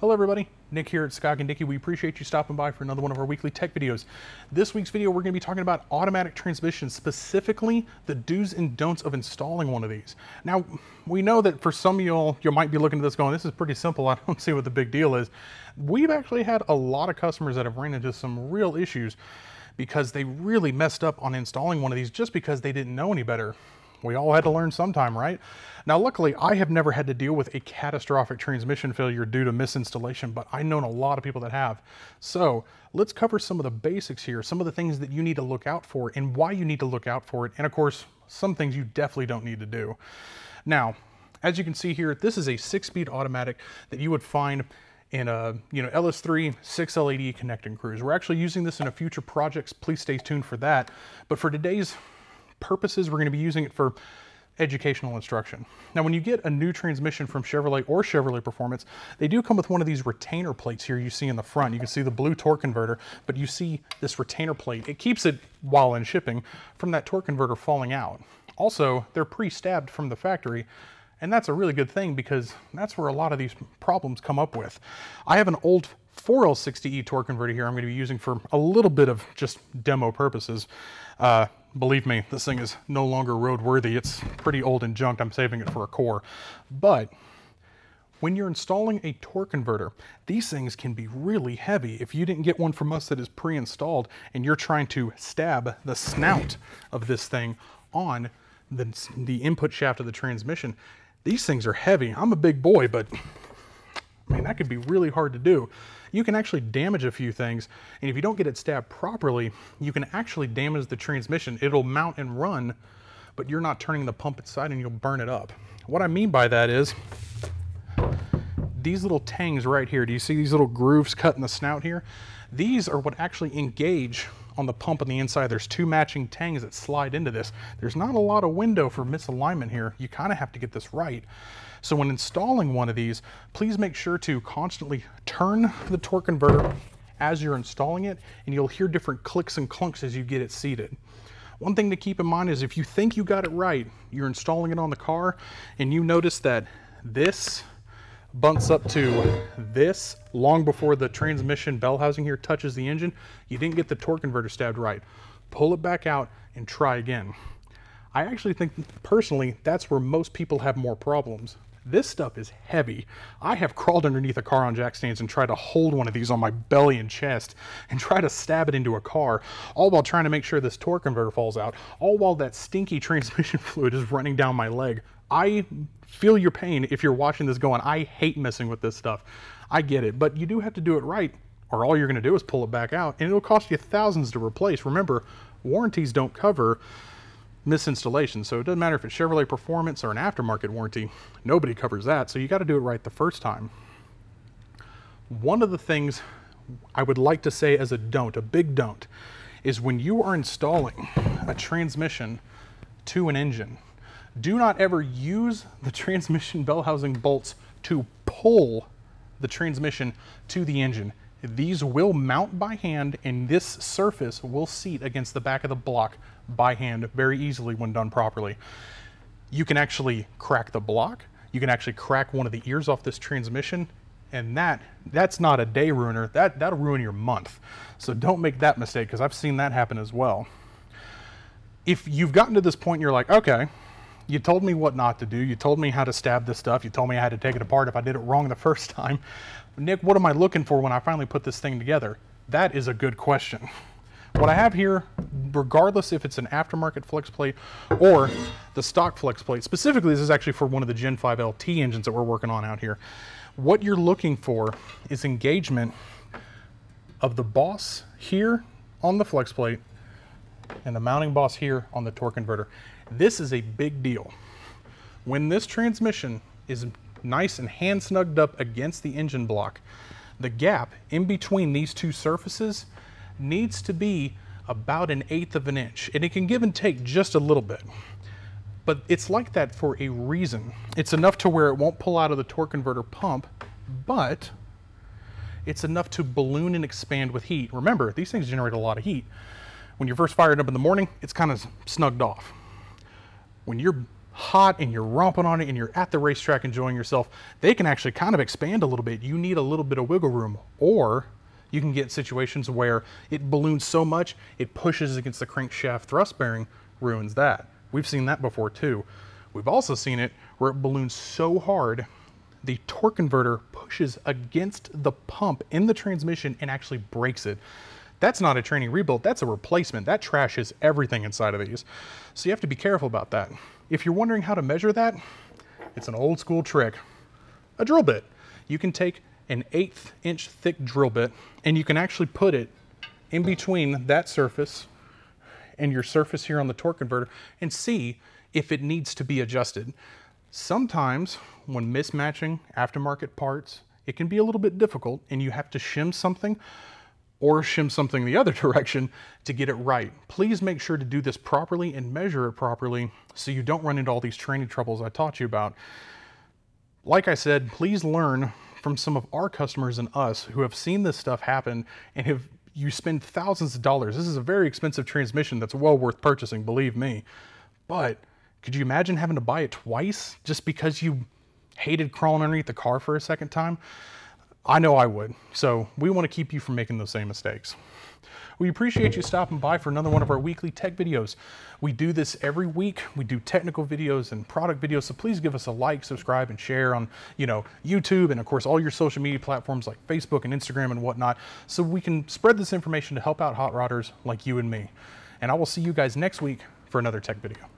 Hello everybody, Nick here at Scoggin-Dickey. We appreciate you stopping by for another one of our weekly tech videos. This week's video, we're gonna be talking about automatic transmissions, specifically the do's and don'ts of installing one of these. Now, we know that for some of y'all, you might be looking at this going, this is pretty simple, I don't see what the big deal is. We've actually had a lot of customers that have ran into some real issues because they really messed up on installing one of these just because they didn't know any better. We all had to learn sometime, right? Now, luckily, I have never had to deal with a catastrophic transmission failure due to misinstallation, but I've known a lot of people that have. So let's cover some of the basics here, some of the things that you need to look out for and why you need to look out for it. And of course, some things you definitely don't need to do. Now, as you can see here, this is a six-speed automatic that you would find in a you know LS3 6L80 Connect and Cruise. We're actually using this in a future projects. Please stay tuned for that. But for today's purposes, we're going to be using it for educational instruction. Now, when you get a new transmission from Chevrolet or Chevrolet Performance, they do come with one of these retainer plates here you see in the front. You can see the blue torque converter, but you see this retainer plate. It keeps it, while in shipping, from that torque converter falling out. Also, they're pre-stabbed from the factory, and that's a really good thing because that's where a lot of these problems come up with. I have an old 4L60E torque converter here I'm going to be using for a little bit of just demo purposes. Uh, believe me, this thing is no longer roadworthy. It's pretty old and junked. I'm saving it for a core. But when you're installing a torque converter, these things can be really heavy. If you didn't get one from us that is pre-installed and you're trying to stab the snout of this thing on the, the input shaft of the transmission, these things are heavy. I'm a big boy, but I mean, that could be really hard to do. You can actually damage a few things, and if you don't get it stabbed properly, you can actually damage the transmission. It'll mount and run, but you're not turning the pump inside and you'll burn it up. What I mean by that is, these little tangs right here, do you see these little grooves cut in the snout here? These are what actually engage on the pump on the inside. There's two matching tangs that slide into this. There's not a lot of window for misalignment here. You kind of have to get this right. So when installing one of these, please make sure to constantly turn the torque converter as you're installing it, and you'll hear different clicks and clunks as you get it seated. One thing to keep in mind is if you think you got it right, you're installing it on the car, and you notice that this bunts up to this long before the transmission bell housing here touches the engine, you didn't get the torque converter stabbed right. Pull it back out and try again. I actually think personally that's where most people have more problems. This stuff is heavy. I have crawled underneath a car on jack stands and tried to hold one of these on my belly and chest and try to stab it into a car, all while trying to make sure this torque converter falls out, all while that stinky transmission fluid is running down my leg. I feel your pain if you're watching this going, I hate messing with this stuff. I get it, but you do have to do it right or all you're gonna do is pull it back out and it'll cost you thousands to replace. Remember, warranties don't cover misinstallation. So it doesn't matter if it's Chevrolet Performance or an aftermarket warranty, nobody covers that. So you got to do it right the first time. One of the things I would like to say as a don't, a big don't, is when you are installing a transmission to an engine, do not ever use the transmission bell housing bolts to pull the transmission to the engine. These will mount by hand and this surface will seat against the back of the block by hand very easily when done properly. You can actually crack the block. You can actually crack one of the ears off this transmission and that that's not a day ruiner. That that'll ruin your month. So don't make that mistake because I've seen that happen as well. If you've gotten to this point and you're like, okay, you told me what not to do. You told me how to stab this stuff. You told me I had to take it apart if I did it wrong the first time. Nick, what am I looking for when I finally put this thing together? That is a good question. What I have here, regardless if it's an aftermarket flex plate or the stock flex plate, specifically this is actually for one of the Gen 5 LT engines that we're working on out here. What you're looking for is engagement of the boss here on the flex plate and the mounting boss here on the torque converter. This is a big deal. When this transmission is nice and hand snugged up against the engine block, the gap in between these two surfaces needs to be about an eighth of an inch. And it can give and take just a little bit. But it's like that for a reason. It's enough to where it won't pull out of the torque converter pump, but it's enough to balloon and expand with heat. Remember, these things generate a lot of heat. When you're first fired up in the morning, it's kind of snugged off. When you're hot and you're romping on it and you're at the racetrack enjoying yourself, they can actually kind of expand a little bit. You need a little bit of wiggle room. Or you can get situations where it balloons so much it pushes against the crankshaft thrust bearing, ruins that. We've seen that before too. We've also seen it where it balloons so hard the torque converter pushes against the pump in the transmission and actually breaks it. That's not a training rebuild, that's a replacement. That trashes everything inside of these. So you have to be careful about that. If you're wondering how to measure that, it's an old school trick. A drill bit. You can take an eighth inch thick drill bit and you can actually put it in between that surface and your surface here on the torque converter and see if it needs to be adjusted. Sometimes when mismatching aftermarket parts, it can be a little bit difficult and you have to shim something or shim something the other direction to get it right. Please make sure to do this properly and measure it properly so you don't run into all these training troubles I taught you about. Like I said, please learn from some of our customers and us who have seen this stuff happen and have you spend thousands of dollars. This is a very expensive transmission that's well worth purchasing, believe me. But could you imagine having to buy it twice just because you hated crawling underneath the car for a second time? I know I would. So we want to keep you from making those same mistakes. We appreciate you stopping by for another one of our weekly tech videos. We do this every week. We do technical videos and product videos. So please give us a like, subscribe, and share on, you know, YouTube and of course all your social media platforms like Facebook and Instagram and whatnot, so we can spread this information to help out hot rodders like you and me. And I will see you guys next week for another tech video.